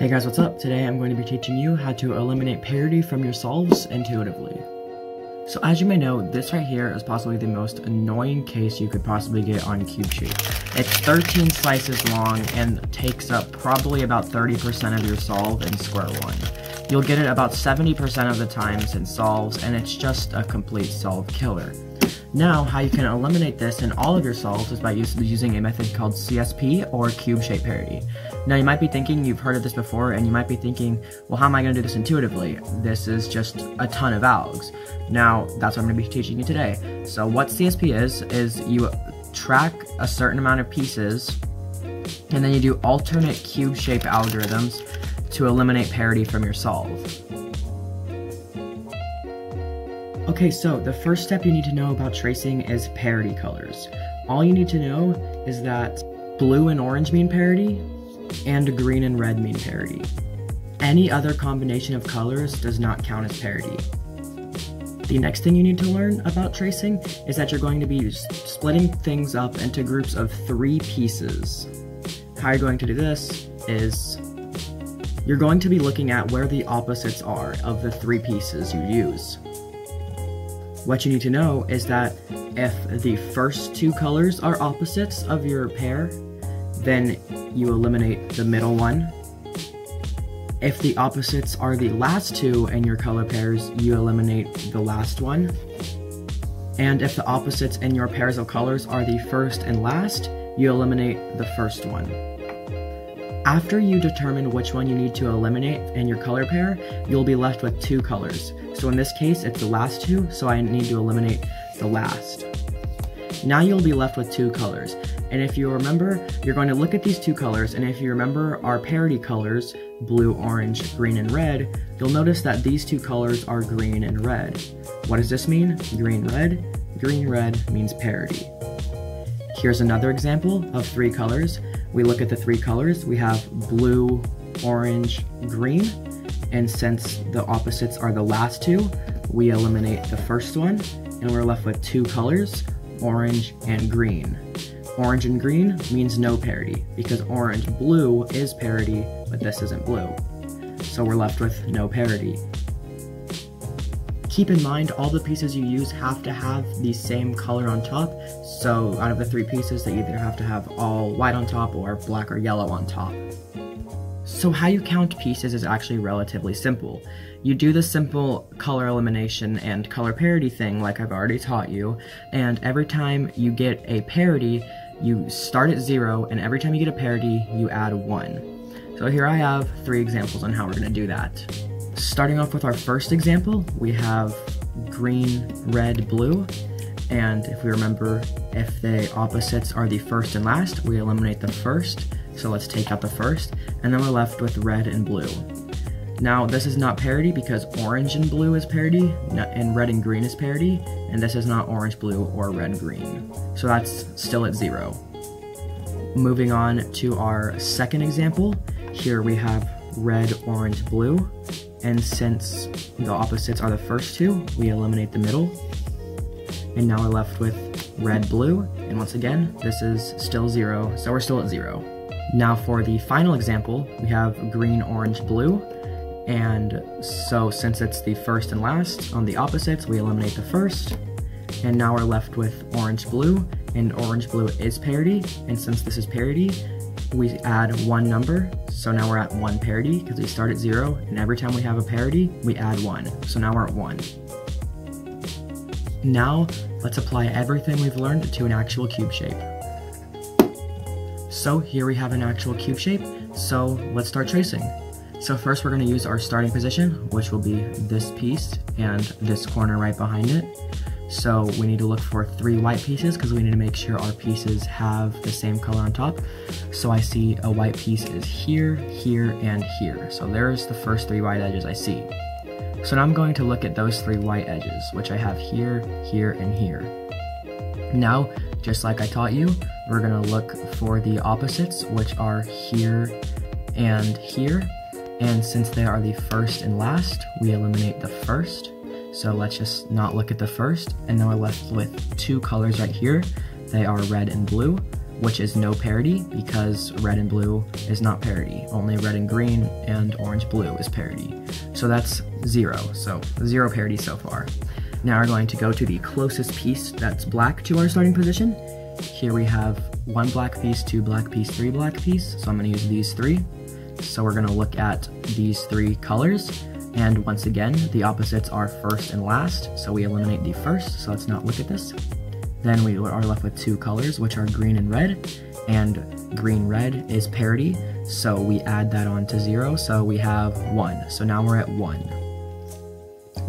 Hey guys, what's up? Today I'm going to be teaching you how to eliminate parity from your solves intuitively. So as you may know, this right here is possibly the most annoying case you could possibly get on CubeShape. It's 13 slices long and takes up probably about 30% of your solve in square one. You'll get it about 70% of the times in solves and it's just a complete solve killer. Now, how you can eliminate this in all of your solves is by using a method called CSP or cube shape parity. Now, you might be thinking you've heard of this before, and you might be thinking, well, how am I going to do this intuitively? This is just a ton of algs. Now, that's what I'm going to be teaching you today. So, what CSP is, is you track a certain amount of pieces, and then you do alternate cube shape algorithms to eliminate parity from your solve. Okay, so the first step you need to know about tracing is parity colors. All you need to know is that blue and orange mean parity, and green and red mean parity. Any other combination of colors does not count as parity. The next thing you need to learn about tracing is that you're going to be splitting things up into groups of three pieces. How you're going to do this is you're going to be looking at where the opposites are of the three pieces you use. What you need to know is that if the first two colors are opposites of your pair, then you eliminate the middle one. If the opposites are the last two in your color pairs, you eliminate the last one. And if the opposites in your pairs of colors are the first and last, you eliminate the first one. After you determine which one you need to eliminate in your color pair, you'll be left with two colors. So in this case, it's the last two, so I need to eliminate the last. Now you'll be left with two colors. And if you remember, you're going to look at these two colors, and if you remember our parity colors, blue, orange, green, and red, you'll notice that these two colors are green and red. What does this mean? Green, red. Green, red means parity. Here's another example of three colors. We look at the three colors. We have blue, orange, green. And since the opposites are the last two, we eliminate the first one, and we're left with two colors, orange and green. Orange and green means no parity, because orange blue is parity, but this isn't blue. So we're left with no parity. Keep in mind all the pieces you use have to have the same color on top, so out of the three pieces they either have to have all white on top or black or yellow on top. So how you count pieces is actually relatively simple. You do the simple color elimination and color parity thing like I've already taught you, and every time you get a parity, you start at zero, and every time you get a parity, you add one. So here I have three examples on how we're gonna do that. Starting off with our first example, we have green, red, blue, and if we remember, if the opposites are the first and last, we eliminate the first, so let's take out the first, and then we're left with red and blue. Now, this is not parity because orange and blue is parity, and red and green is parity, and this is not orange, blue, or red, green. So that's still at zero. Moving on to our second example, here we have red, orange, blue, and since the opposites are the first two, we eliminate the middle. And now we're left with red, blue, and once again, this is still zero, so we're still at zero. Now for the final example, we have green, orange, blue. And so since it's the first and last, on the opposites, we eliminate the first. And now we're left with orange, blue, and orange, blue is parity. And since this is parity, we add one number. So now we're at one parity because we start at zero. And every time we have a parity, we add one. So now we're at one. Now, let's apply everything we've learned to an actual cube shape. So here we have an actual cube shape, so let's start tracing. So first we're going to use our starting position, which will be this piece and this corner right behind it. So we need to look for three white pieces because we need to make sure our pieces have the same color on top. So I see a white piece is here, here, and here. So there's the first three white edges I see. So now I'm going to look at those three white edges, which I have here, here, and here. Now, just like I taught you, we're gonna look for the opposites, which are here and here. And since they are the first and last, we eliminate the first. So let's just not look at the first, and then we're left with two colors right here. They are red and blue. which is no parity because red and blue is not parity. Only red and green and orange blue is parity. So that's zero, so zero parity so far. Now we're going to go to the closest piece that's black to our starting position. Here we have one black piece, two black piece, three black piece. So I'm gonna use these three. So we're gonna look at these three colors. And once again, the opposites are first and last. So we eliminate the first, so let's not look at this. Then we are left with two colors, which are green and red. And green red is parity, so we add that on to zero, so we have one. So now we're at one.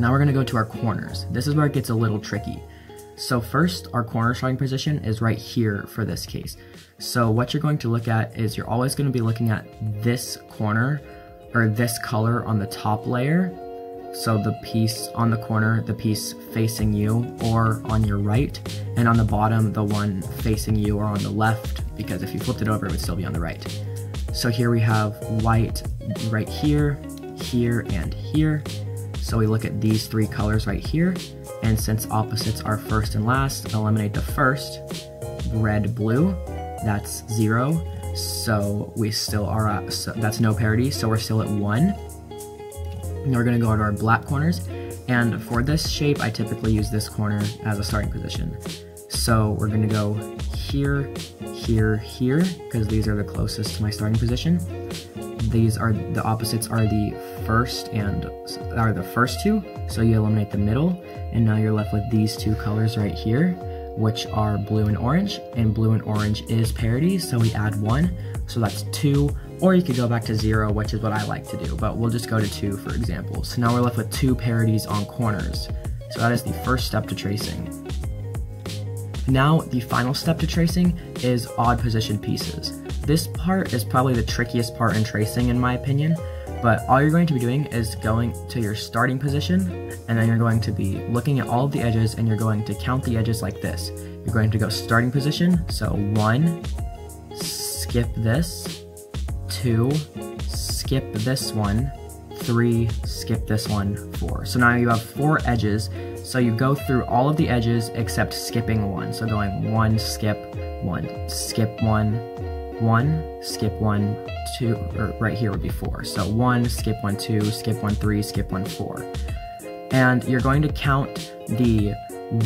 Now we're gonna go to our corners. This is where it gets a little tricky. So first, our corner starting position is right here for this case. So what you're going to look at is you're always gonna be looking at this corner or this color on the top layer so the piece on the corner, the piece facing you or on your right, and on the bottom, the one facing you or on the left, because if you flipped it over, it would still be on the right. So here we have white right here, here, and here. So we look at these three colors right here, and since opposites are first and last, eliminate the first, red, blue, that's zero. So we still are at, so that's no parity, so we're still at one. Now we're gonna go to our black corners, and for this shape, I typically use this corner as a starting position. So we're gonna go here, here, here, because these are the closest to my starting position. These are, the opposites are the first and, are the first two, so you eliminate the middle, and now you're left with these two colors right here, which are blue and orange, and blue and orange is parity, so we add one, so that's two, or you could go back to zero, which is what I like to do, but we'll just go to two for example. So now we're left with two parities on corners. So that is the first step to tracing. Now, the final step to tracing is odd position pieces. This part is probably the trickiest part in tracing in my opinion, but all you're going to be doing is going to your starting position, and then you're going to be looking at all of the edges, and you're going to count the edges like this. You're going to go starting position, so one, skip this, two, skip this one, three, skip this one, four. So now you have four edges, so you go through all of the edges except skipping one. So going one, skip, one, skip one, one, skip one, two, right here would be four. So one, skip one, two, skip one, three, skip one, four. And you're going to count the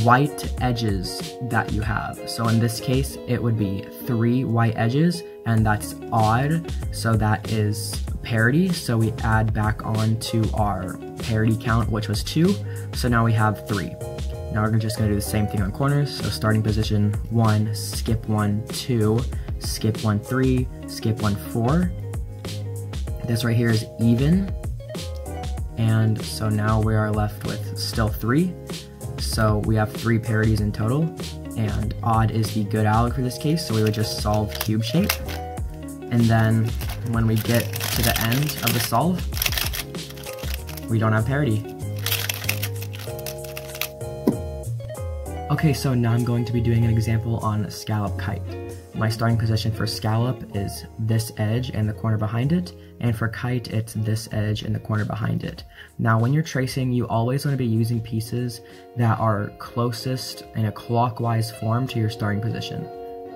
white edges that you have. So in this case, it would be three white edges, and that's odd, so that is parity. So we add back on to our parity count, which was two, so now we have three. Now we're just gonna do the same thing on corners. So starting position one, skip one, two, skip one, three, skip one, four. This right here is even. And so now we are left with still three. So we have three parities in total, and odd is the good alg for this case, so we would just solve cube shape. And then when we get to the end of the solve, we don't have parity. Okay, so now I'm going to be doing an example on scallop kite. My starting position for scallop is this edge and the corner behind it, and for kite, it's this edge and the corner behind it. Now, when you're tracing, you always want to be using pieces that are closest in a clockwise form to your starting position.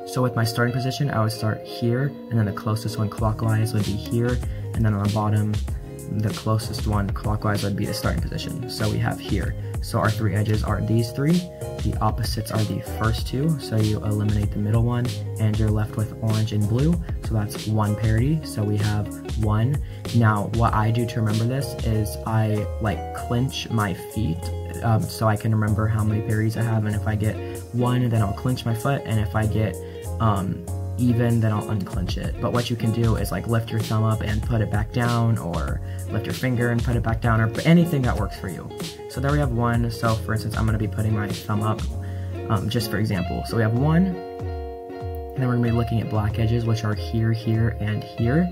So with my starting position, I would start here, and then the closest one clockwise would be here, and then on the bottom, the closest one clockwise would be the starting position. So we have here. So our three edges are these three. The opposites are the first two, so you eliminate the middle one, and you're left with orange and blue. So that's one parity, so we have one. Now, what I do to remember this is I like clinch my feet um, so I can remember how many parities I have, and if I get one, then I'll clinch my foot, and if I get um, even, then I'll unclench it. But what you can do is like lift your thumb up and put it back down, or lift your finger and put it back down, or anything that works for you. So there we have one. So for instance, I'm gonna be putting my thumb up, um, just for example. So we have one, and then we're gonna be looking at black edges, which are here, here, and here.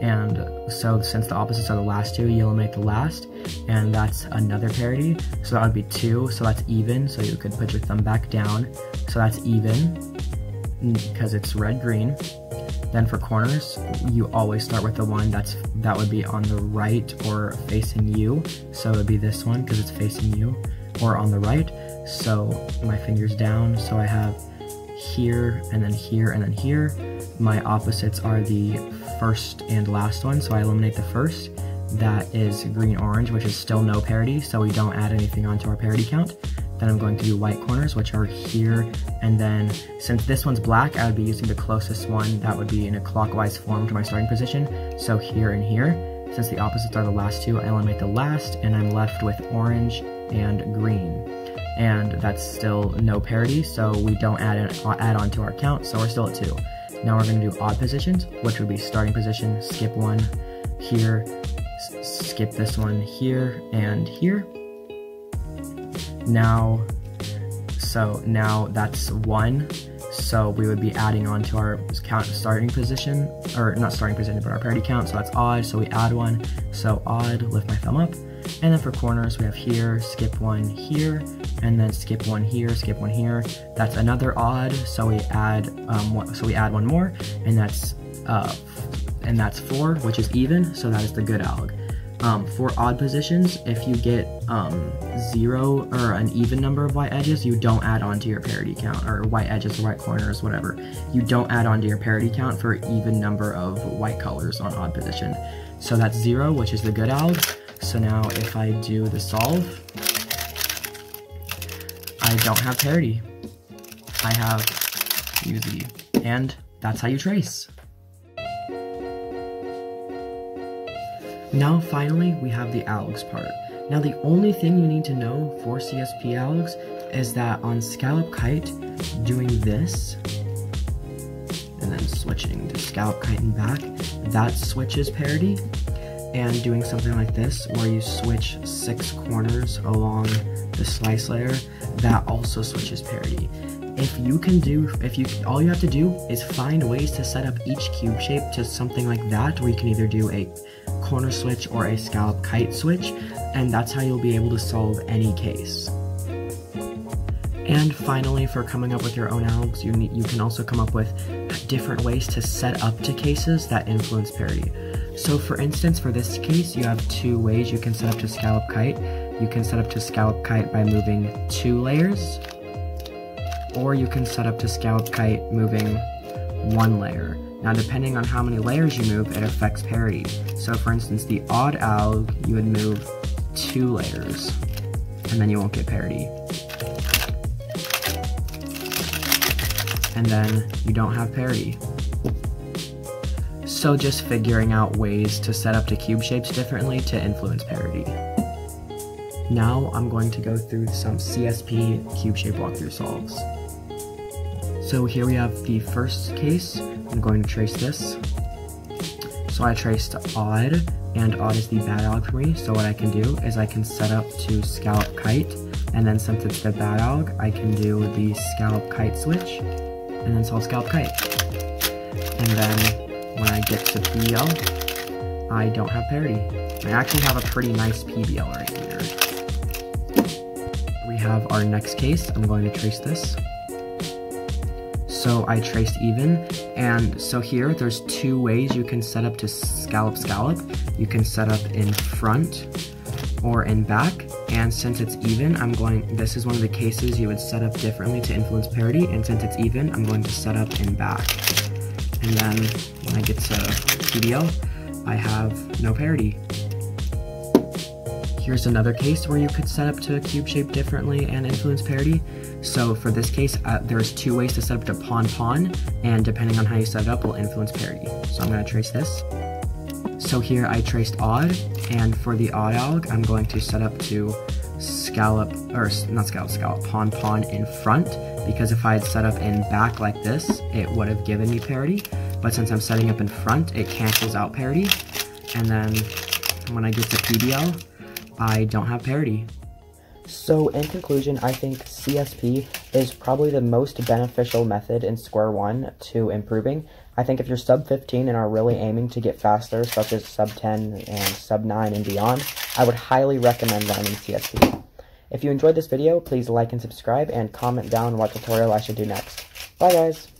And so since the opposites are the last two, you eliminate the last, and that's another parity. So that would be two, so that's even, so you could put your thumb back down. So that's even because it's red green. Then for corners, you always start with the one that's that would be on the right or facing you. So it would be this one because it's facing you, or on the right. So my fingers down. So I have here, and then here, and then here. My opposites are the first and last one, so I eliminate the first. That is green-orange, which is still no parity, so we don't add anything onto our parity count. Then I'm going to do white corners, which are here, and then since this one's black, I would be using the closest one that would be in a clockwise form to my starting position, so here and here. Since the opposites are the last two, I eliminate the last, and I'm left with orange and green. And that's still no parity, so we don't add, in, add on to our count, so we're still at two. Now we're going to do odd positions, which would be starting position, skip one, here, skip this one here, and here. Now, so now that's one, so we would be adding on to our count starting position, or not starting position, but our parity count, so that's odd, so we add one, so odd, lift my thumb up, and then for corners, we have here, skip one here, and then skip one here, skip one here. That's another odd, so we add um, one, so we add one more, and that's uh, and that's four, which is even, so that is the good alg. Um, for odd positions, if you get um, zero or an even number of white edges, you don't add on to your parity count, or white edges or white corners, whatever. You don't add on to your parity count for even number of white colors on odd position. So that's zero, which is the good out. So now if I do the solve, I don't have parity. I have UZ. And that's how you trace. Now finally, we have the algs part. Now the only thing you need to know for CSP algs is that on Scallop Kite, doing this, and then switching to Scallop Kite and back, that switches parity, and doing something like this where you switch six corners along the slice layer, that also switches parity. If you can do, if you, all you have to do is find ways to set up each cube shape to something like that, where you can either do a corner switch or a scallop kite switch, and that's how you'll be able to solve any case. And finally, for coming up with your own algs, you, you can also come up with different ways to set up to cases that influence parity. So for instance, for this case, you have two ways you can set up to scallop kite. You can set up to scallop kite by moving two layers, or you can set up to scallop kite moving one layer. Now depending on how many layers you move, it affects parity. So for instance, the odd alg, you would move two layers, and then you won't get parity. And then you don't have parity. So just figuring out ways to set up the cube shapes differently to influence parity. Now I'm going to go through some CSP cube shape walkthrough solves. So here we have the first case. I'm going to trace this. So I traced odd, and odd is the bad alg for me. So what I can do is I can set up to scallop kite, and then since it's the bad alg, I can do the scallop kite switch, and then solve scallop kite. And then when I get to PBL, I don't have parity. I actually have a pretty nice PBL right here. We have our next case. I'm going to trace this. So I traced even, and so here there's two ways you can set up to scallop scallop. You can set up in front or in back, and since it's even, I'm going, this is one of the cases you would set up differently to influence parity, and since it's even, I'm going to set up in back. And then when I get to PBL, I have no parity. Here's another case where you could set up to a cube shape differently and influence parity. So for this case, uh, there's two ways to set up to pawn pawn, and depending on how you set it up will influence parity. So I'm to trace this. So here I traced odd, and for the odd alg, I'm going to set up to scallop, or not scallop, scallop, pawn pawn in front, because if I had set up in back like this, it would have given me parity, but since I'm setting up in front, it cancels out parity, and then when I get to PBL, I don't have parity. So in conclusion, I think CSP is probably the most beneficial method in Square 1 to improving. I think if you're sub 15 and are really aiming to get faster, such as sub 10 and sub 9 and beyond, I would highly recommend learning CSP. If you enjoyed this video, please like and subscribe and comment down what tutorial I should do next. Bye guys!